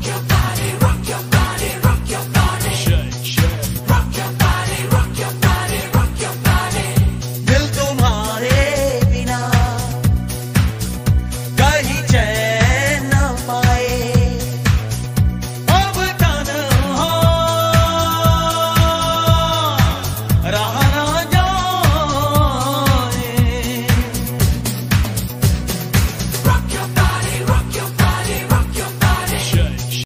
Yeah.